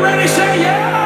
You ready? Say yeah!